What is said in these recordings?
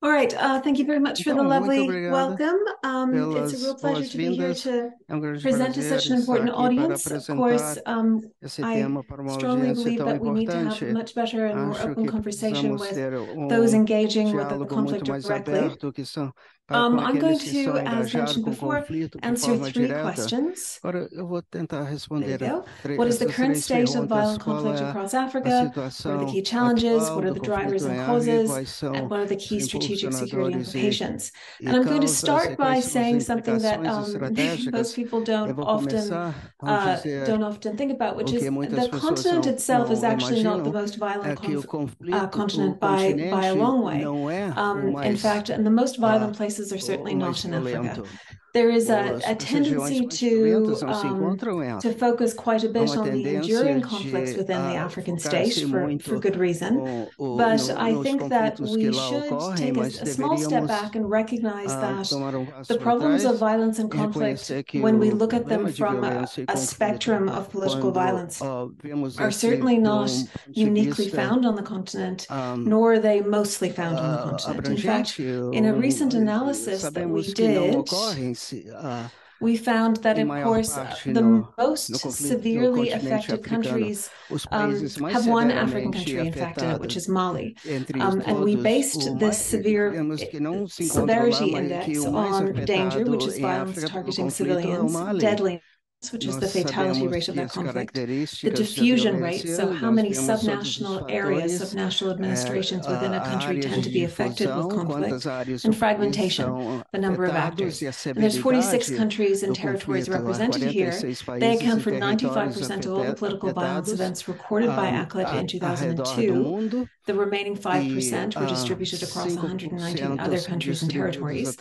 All right. Uh, thank you very much for então, the lovely welcome. Um, it's a real pleasure to be here to present to such an important audience. Of course, um, I strongly believe that we need to have a much better and more open conversation with those engaging with the conflict directly. Um, I'm going to, as mentioned before, answer three questions. There you go. What is the current state of violent conflict across Africa? What are the key challenges? What are the drivers and causes? And what are the key strategic security implications? And I'm going to start by saying something that um, most people don't often uh, don't often think about, which is the continent itself is actually not the most violent uh, continent by, by a long way. Um, in fact, and the most violent place places are certainly not in Africa there is a, a tendency to, um, to focus quite a bit on the enduring conflicts within the African state for, for good reason. But I think that we should take a, a small step back and recognize that the problems of violence and conflict, when we look at them from a, a spectrum of political violence, are certainly not uniquely found on the continent, nor are they mostly found on the continent. In fact, in a recent analysis that we did, we found that, of course, uh, the most severely affected countries um, have one African country, in fact, in it, which is Mali. Um, and we based this severe severity index on danger, which is violence targeting civilians, deadliness, which is the fatality rate of that conflict, the diffusion rate, so how many subnational areas, subnational administrations within a country tend to be affected with conflict, and fragmentation, the number of actors. And there's 46 countries and territories represented here. They account for 95% of all the political violence events recorded by ACLED in 2002. The remaining 5% were distributed across 119 other countries and territories.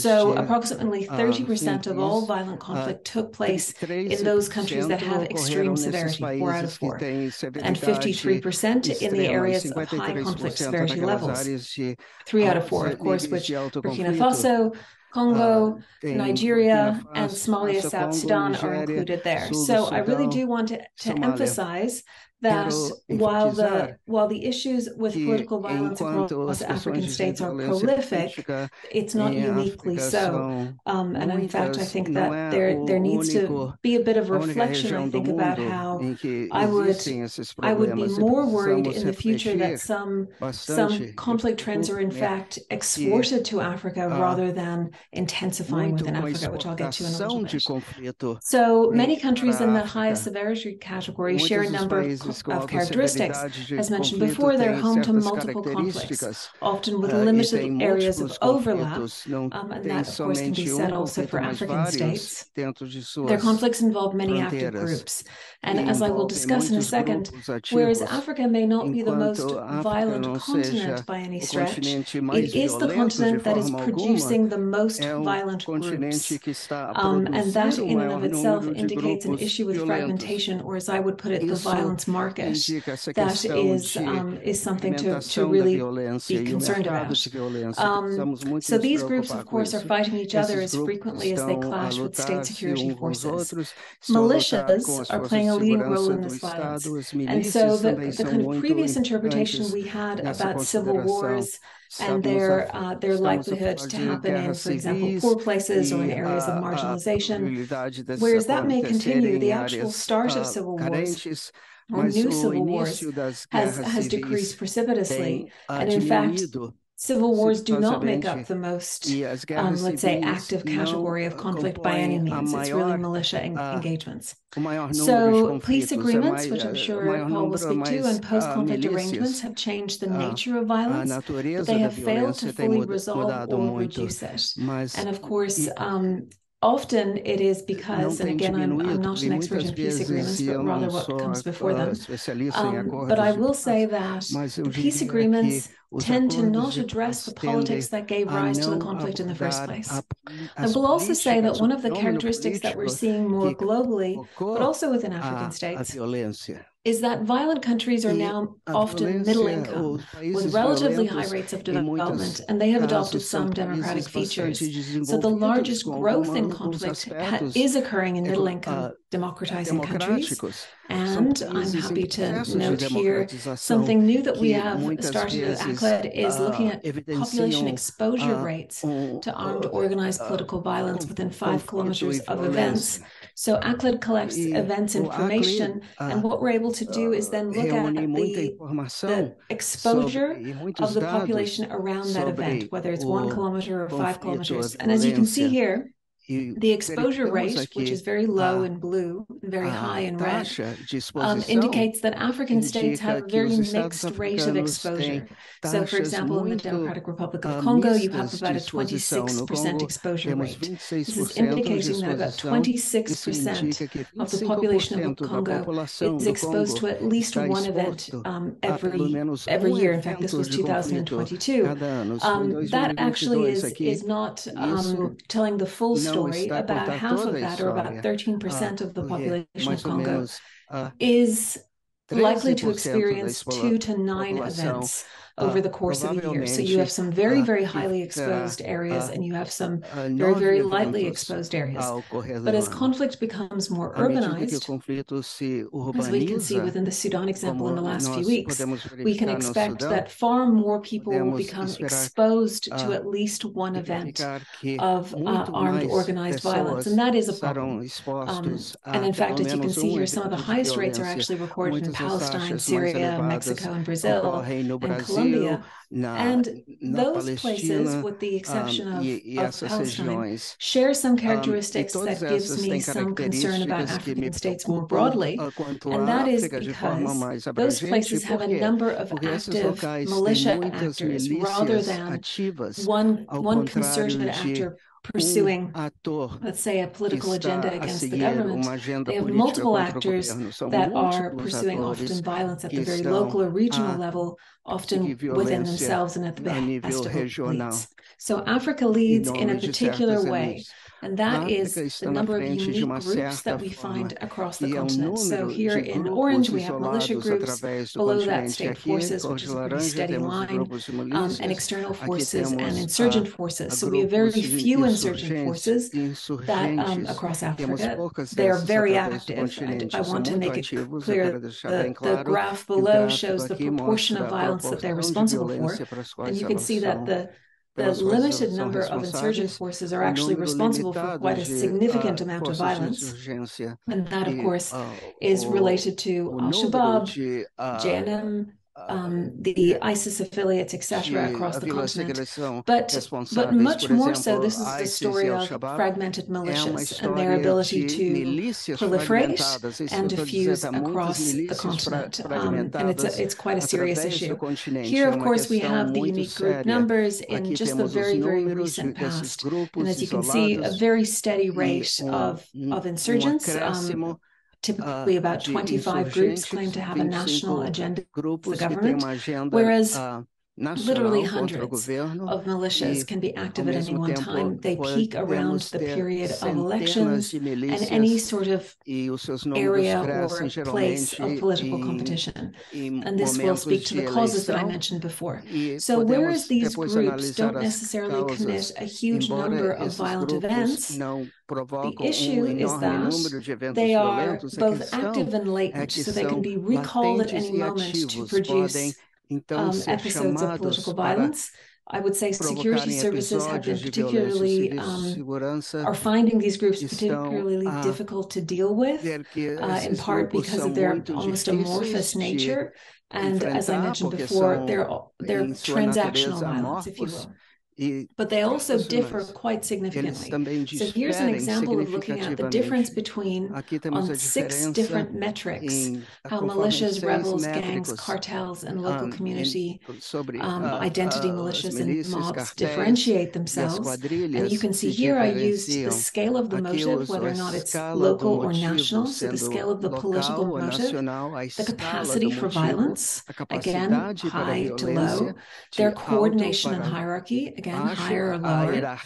So approximately 30% of all violent conflict took place in those countries that have extreme severity, four out of four, and 53% in the areas of high conflict severity levels, three out of four, of course, which Burkina Faso, Congo, Nigeria, and Somalia, South Sudan are included there. So I really do want to, to emphasize that while the while the issues with political violence across African states are prolific, it's not uniquely so. Um, and in fact, I think that there there needs to be a bit of reflection. I think about how I would I would be more worried in the future that some some conflict trends are in fact exported to Africa rather than intensifying within Africa, which I'll get to in a little bit. So many countries in the highest severity category share a number of of characteristics. As mentioned before, they're home to multiple conflicts, often with limited areas of overlap, um, and that, of course, can be said also for African states. Their conflicts involve many active groups, and as I will discuss in a second, whereas Africa may not be the most violent continent by any stretch, it is the continent that is producing the most violent groups, um, and that in and of itself indicates an issue with fragmentation, or as I would put it, the violence market market. That is, um, is something to, to really be concerned about. Um, so these groups, of course, are fighting each other as frequently as they clash with state security forces. Militias are playing a leading role in this violence. And so the, the kind of previous interpretation we had about civil wars and their uh, their likelihood to happen in, for example, poor places or in areas of marginalization. Whereas that may continue, the actual start of civil wars on new civil wars has, has decreased precipitously. And in fact, civil wars do not make up the most, um, let's say, active category of conflict by any means. It's really militia en engagements. So, peace agreements, which I'm sure Paul will speak to, and post conflict arrangements have changed the nature of violence, but they have failed to fully resolve or reduce it. And of course, um, Often it is because, and again, I'm, I'm, not an expert in peace agreements, but rather what comes before them. Um, but I will say that peace agreements tend to not address the politics that gave rise to the conflict in the first place. I will also say that one of the characteristics that we're seeing more globally, but also within African states, is that violent countries are now often middle income with relatively high rates of development, and they have adopted some democratic features. So the largest growth in conflict is occurring in middle income democratizing countries. And I'm happy to note here something new that we have started at ACLED is looking ah, at population exposure ah, rates um, to armed uh, organized uh, political violence within five kilometers of events. So ACLED collects events information, and what we're able to do is then look at the, the exposure of the population around that event, whether it's one kilometer or five kilometers. And as you can see here, e the exposure rate, which aqui is very low a- in blue very a high in red, um, indicates that African states have a very mixed rate of exposure. So, for example, in the Democratic Republic of ah, Congo, you have about a 26% exposure rate. This is indicating that about 26% of the population of Congo is exposed to at least one event um, every every um year. In fact, this was 2022. cada ano. Isso foi em Um, that actually is is not um, telling the full não story. About half of that, or about 13% Ah, of the population of Congo, ah, is likely to experience two to nine events over the course of a year. So you have some very, ah, very highly exposed areas, and you have some very, very lightly exposed areas. But as conflict becomes more À medida que o urbanized, as we can see within the Sudan example in the last few weeks, we can expect that far more people will become exposed to ah, at least one event of uh, armed organized violence, and that is a problem. Um, and in fact, as you can see um here, some of the highest rates are actually recorded in Palestine, Syria, Mexico, and Brazil, and Brasil, Colombia. na, And na those places, with the exception ah, of, e, of Palestine, regiões. share some Um, characteristics todas that gives me some concern about African states more broadly. And that is África de forma because those places have a number of active militia actors rather than one, one concerted actor um pursuing, let's say, a political agenda against the government. They have multiple actors that are pursuing often violence at the very local or regional level, often within themselves and at the behest of elites. So Africa leads in a particular way. And that is the number of unique groups that we find across the um continent. So here in orange, we have militia groups. Below that, state forces, which is a pretty steady line, um, and external forces and insurgent forces. So we have very few insurgent forces that um, across Africa. They are very active. I. I want to make it clear the, the graph below shows the proportion of violence that they're responsible for. violência para as And you can see that the the limited number of insurgent forces are actually responsible for quite a significant ah, amount of violence. And that, of e course, ah, is related to Al Shabaab, de ah, JNIM, ah, um, the ISIS affiliates, etc., across the continent. But but much more so, this is the story of fragmented militias and their ability to proliferate and eu estou dizendo, diffuse across the continent. Um, and it's a, it's quite a serious issue. Here, of course, we have the unique group numbers in just the very, very recent past. And as you can see, a very steady rate of, of insurgents. Um, typically, about 25 groups claim to have a national agenda the government, whereas ah, literally nacional contra o hundreds of militias can be active at any one time. They peak around the period of elections and any sort of os seus números area or place of political competition. And this will speak to the causes that I mentioned before. So, whereas these groups don't necessarily commit a huge number of violent events, provocam issue is that número de eventos they are both active and latent, so they can be recalled at any moment to produce então um, ser episodes of political violence. I would say security services have been episódios de violência. Os particularly um, are finding these groups particularly difficult to deal with, uh, in part because of their almost amorphous nature, and as I mentioned before, they're transactional violence, if you will. But they also differ quite significantly. So here's an example of looking at the difference between on six different metrics how militias, rebels, gangs, cartels, and local ah, community um, ah, identity ah, militias and mobs differentiate themselves. And you can see here I used the scale of the motive, whether or not it's local or national. So the scale of the political motive, the capacity for violence, again, capacidade para a high to low, their coordination and hierarchy, again, again, higher or lower.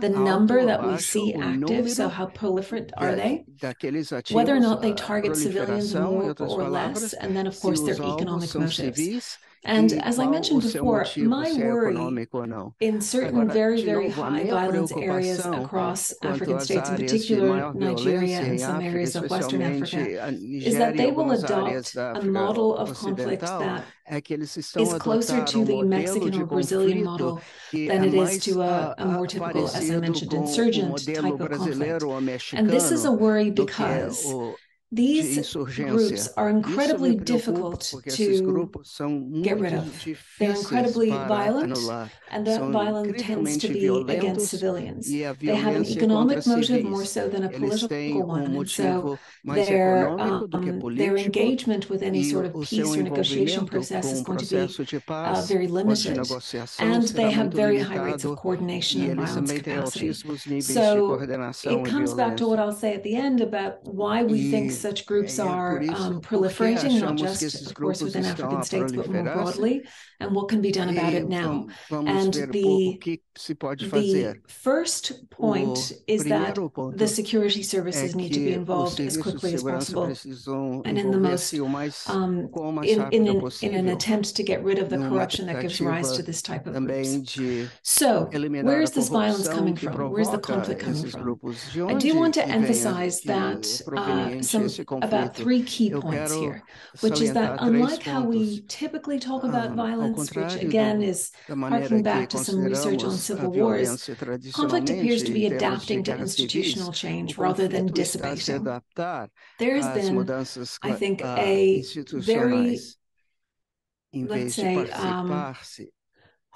The number that we see active, so how proliferate are they? Whether or not they target civilians more or less, and then, of course, their economic motives. And as I mentioned before, my worry in certain very, very high violence areas across African states, in particular Nigeria and some areas of Western Africa, is that they will adopt a model of conflict that é que eles estão is closer to the Mexican or Brazilian model than it is to a, a more typical, as I mentioned, insurgent type of conflict. And this is a worry because these groups are incredibly difficult to get rid of. They're incredibly violent, and that violence tends to be against civilians. They have an economic motive more so than a political one, and so their, uh, um, their engagement with any sort of peace or negotiation process is going to be uh, very limited. And they have very high rates of coordination and violence capacity. So it comes back to what I'll say at the end about why we think such groups are um, proliferating, not just, of course, within African states, but more broadly, and what can be done about it now. And the se pode fazer. The first point is that the security services é need to be involved as quickly as possible and in the most um, in, in, an, in, an, attempt to get rid of the corruption that gives rise to this type of groups. So, where is this violence coming from? Where is the conflict coming from? I do want to emphasize that uh, some, about three key points here, which is that unlike how we typically talk about violence, which again is harking back to some research on civil wars, conflict appears to be adapting to institutional change rather than dissipating. There has been, I think, a very, let's say, um,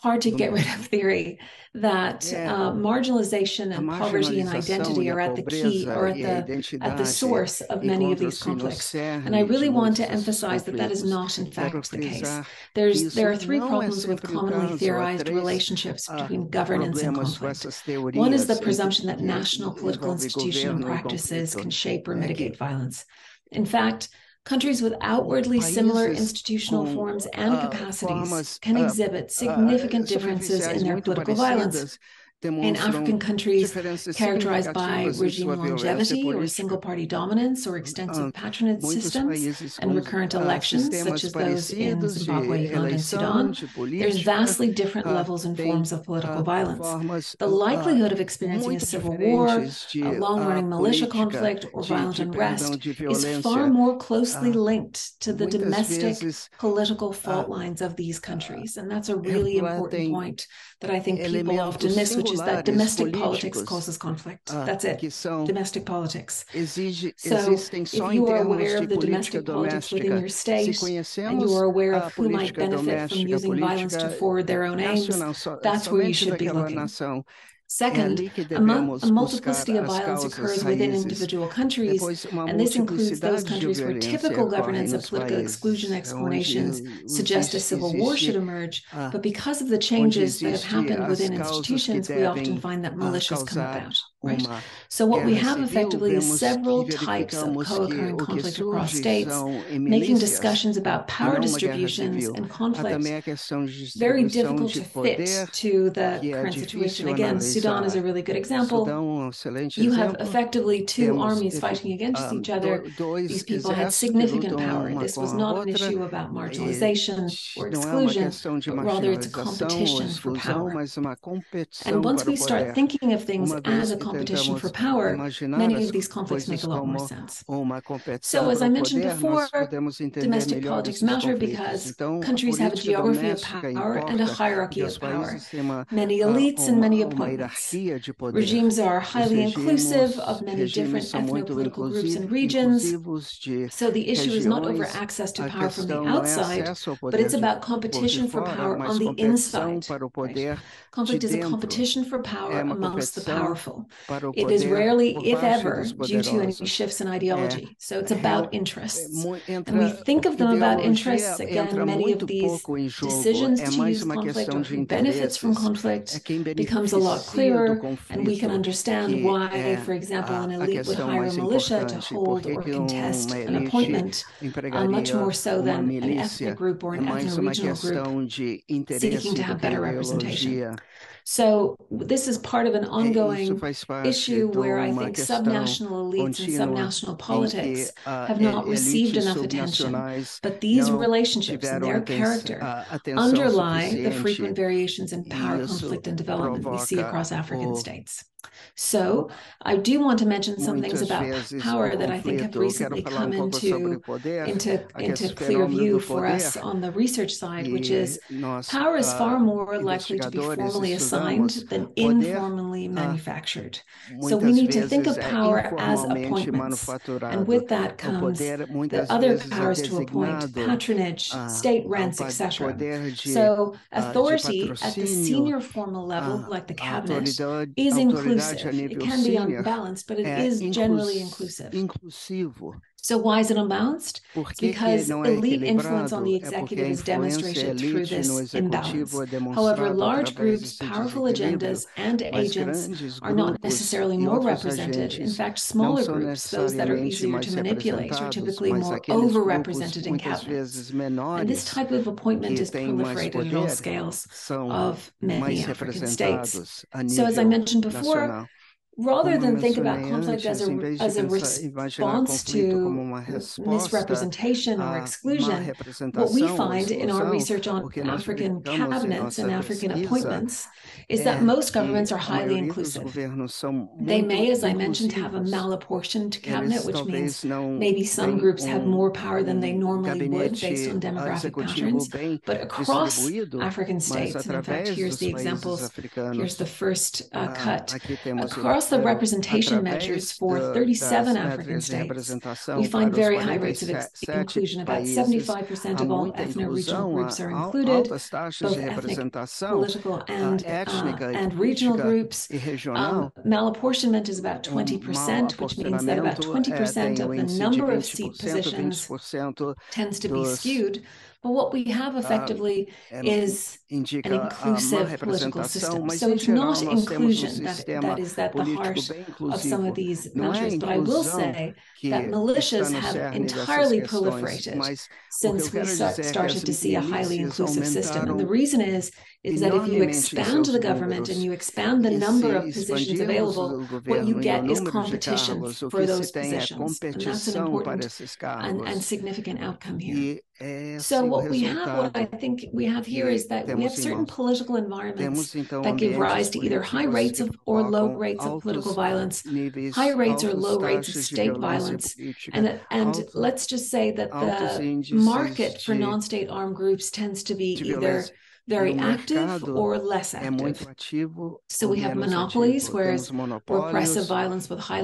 hard to get rid of theory that uh, marginalization and poverty and identity are at the key or at the, at the source of many of these conflicts. And I really want to emphasize that that is not, in fact, the case. There's, there are three problems with commonly theorized relationships between governance and conflict. One is the presumption that national political institutions and practices can shape or mitigate violence. In fact, Countries with outwardly similar institutional forms and capacities can exhibit significant differences in their political violence, in African countries characterized by regime longevity or single party dominance or extensive patronage systems and recurrent elections, such as those in Zimbabwe, Uganda, and Sudan, there's vastly different levels and forms of political violence. The likelihood of experiencing a civil war, a long running militia conflict, or violent unrest is far more closely linked to the domestic political fault lines of these countries. And that's a really important point that I think people often miss, which that domestic politics causes conflict. That's it. Domestic politics. so if you are aware of the domestic politics within your state and you are aware of who might benefit from using violence to forward their own aims, that's where you should be looking. Second, a, a, multiplicity of violence occurs within individual countries, and this includes those countries where typical governance and political exclusion explanations suggest a civil war should emerge, but because of the changes that have happened within institutions, we often find that militias come about right? So what we have effectively is several types of co-occurring conflict across states, making discussions about power distributions and conflicts very difficult to fit to the current situation. Again, Sudan is a really good example. You have effectively two armies fighting against each other. These people had significant power. This was not an issue about marginalization or exclusion, but rather it's a competition for power. And once we start thinking of things as a competition, competition for power, many of these conflicts make a lot more sense. So, as I mentioned before, domestic politics matter because countries have a geography of power and a hierarchy of power, many elites and many opponents. Regimes are highly inclusive of many different ethno-political groups and regions, so the issue is not over access to power from the outside, but it's about competition for power on the inside. Right? Conflict is a competition for power amongst the powerful. It is rarely, if ever, due to any shifts in ideology. So it's about interests. And we think of them about interests. Again, many of these decisions to use conflict or benefits from conflict becomes a lot clearer, and we can understand why, for example, an elite would hire a militia to hold or contest an appointment, uh, much more so than an ethnic group or an ethno-regional group seeking to have better representation. So this is part of an ongoing issue where I think subnational elites and subnational politics have not received enough attention. But these relationships and their character underlie the frequent variations in power, conflict, and development we see across African states. So, I do want to mention some things about power that I think have conflito. Eu quero recently falar um come into poder, into into clear view for us on the research side, which is nós, power is ah, far more likely to be formally assigned than informally ah, manufactured. So we need to think of power as appointments. And with that comes poder the other powers to appoint, patronage, ah, state rents, etc. So authority at the senior formal level, like the cabinet, is a inclusive. It can be unbalanced, but it is generally inclusive. inclusivo. So why is it unbalanced? It's que, que because elite influence on the executive is demonstrated through this imbalance. However, large groups, powerful agendas, and agents are not necessarily more represented. In fact, smaller groups, those that are easier to manipulate, are typically more overrepresented in muitas cabinets. And this type of appointment is proliferated at all scales of many African states. So, as I mentioned before. Rather than think about conflict as a, em vez de as a response to misrepresentation or exclusion, what we find in our research on o que nós African cabinets and African appointments is that most governments are highly inclusive. They may, as I mentioned, have a malapportioned cabinet, which means maybe some groups have more power than they normally would based on demographic patterns. But across African states, and in fact, here's the examples. Here's the first uh, ah, cut. o Across the representation measures for 37 African states, we find very high rates of ex- 47 inclusion. About 75% of all muita ethno-regional groups are included, both ethnic, political, ah, and, uh, and regional groups. Um, malapportionment is about Um 20%, which means that about 20% of um the number of seat positions tends to be skewed. But what we have effectively é, is an a má inclusive political system. So it's not um inclusion that, that is at the heart of some of these measures. But I will say that militias have entirely proliferated since o que eu we quero start, dizer é que started to see a highly inclusive system. And the reason is is that if you expand the government and you expand the number of positions available, what you get is competition for those se tem é positions. And that's an important and, and significant outcome here. So what we have, what I think we have here is that we have certain political environments that give rise to either high rates of or low rates of political violence, high rates or low rates of state violence, and and let's just say that the market for non-state armed groups tends to be either very active or less active. So we have monopolies, whereas Repressive violence with high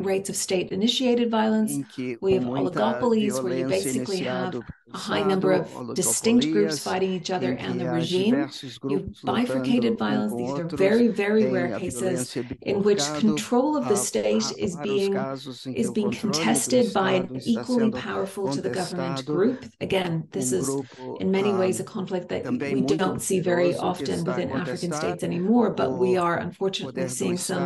rates of state-initiated violence, we have oligopolies where you basically have a high number of distinct groups fighting each other and the regime. You've bifurcated violence. These are very, very rare cases in which control of the state is being casos em que is being contested by an equally powerful to the government group. Again, this um is in many ways a conflict that we don't see very often within African states anymore, but we are unfortunately seeing some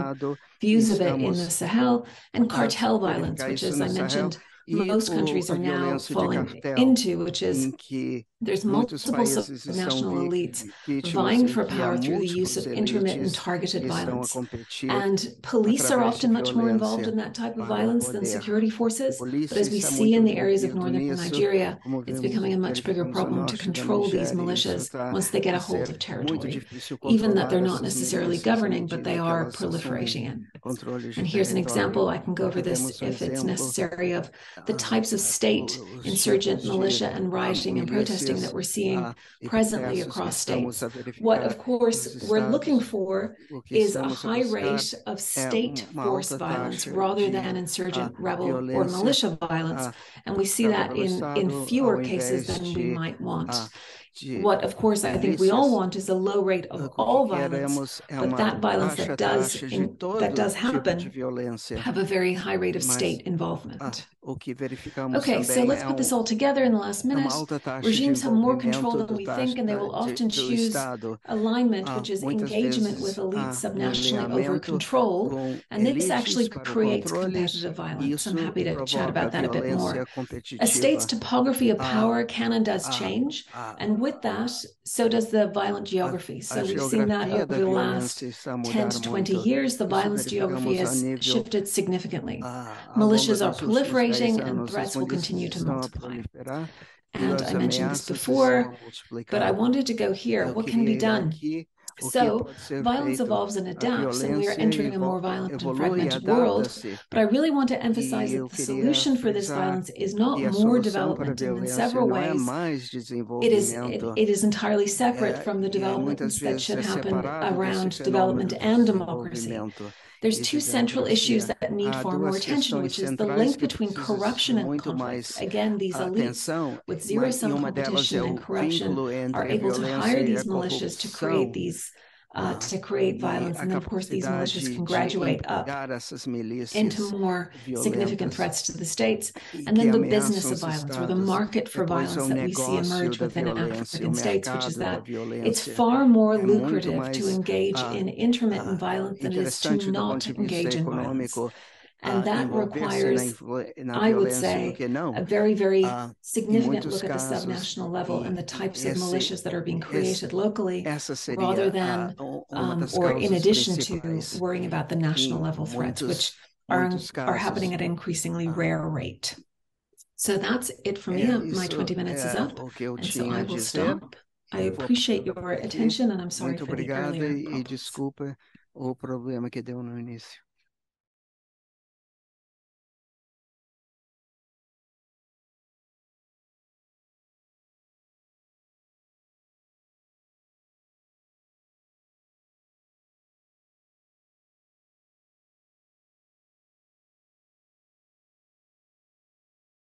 views of it in the Sahel and cartel violence, which, as I mentioned, most countries are now falling into, which is there's multiple national elites vying for power through the use of intermittent targeted que estão a violence. And police are often much more involved in that type of violence than security forces. But as we see in the areas of northern Nigeria, it's becoming a much bigger problem to control these militias once they get a hold of territory, even that they're not necessarily governing, but they are proliferating it. And here's an example, I can go over this um if it's necessary, of the types of state insurgent militia and rioting and protesting that we're seeing presently across states. What, of course, we're looking for is a high rate of state force violence rather than insurgent rebel or militia violence. And we see that in, in fewer cases than we might want. What, of course, I think we all want is a low rate of all violence, but that violence that does in, that does happen have a very high rate of state ah, involvement. o que verificamos Okay, so let's put this all together in the last minute. uma alta taxa de Regimes have more control than we think, and they will often choose alignment, ah, which is engagement with elites ah, um subnationally over control. And this actually elites creates competitive violence. I'm happy to chat about that a bit more. A state's topography of power can and does change, and with that, so does the violent geography. So we've seen that over the last violência está a 10 to 20 years, the violence geography has shifted significantly. ah, Militias are dos últimos 10 proliferating and threats will continue to multiply. And I mentioned this before, but I wanted to go here. What can be done? Aqui, o que So, violence evolves and adapts, and we are entering a more violent and fragmented world. But I really want to emphasize that the solution for this violence is not more solução para a development, in several ways, it is it, it is entirely separate from the developments that should happen around development and democracy. There's two central issues that need Há far more attention, which is the link between corruption and conflict. Again, these elites with zero-sum competition and corruption are able to hire these militias to create these uh, to create violence, and then of course these militias can graduate up empregar essas milícias into more significant threats to the states, and then the business of violence or the market for violence that we see emerge within African states, which is that it's far more lucrative to engage ah, in intermittent violence than it is to not ponto de vista engage in violence. Econômico And that requires, I would say, a very, very Ah, significant look at the subnational level and the types of militias that are being created locally, rather than, u- um, or in addition to worrying about the national level threats, which are, are happening at an increasingly rare rate. So that's it for me. Uh, My 20 minutes is up. And so I will stop. I appreciate your attention and I'm sorry Muito for the obrigado earlier e, problems. desculpa o problema que deu no início.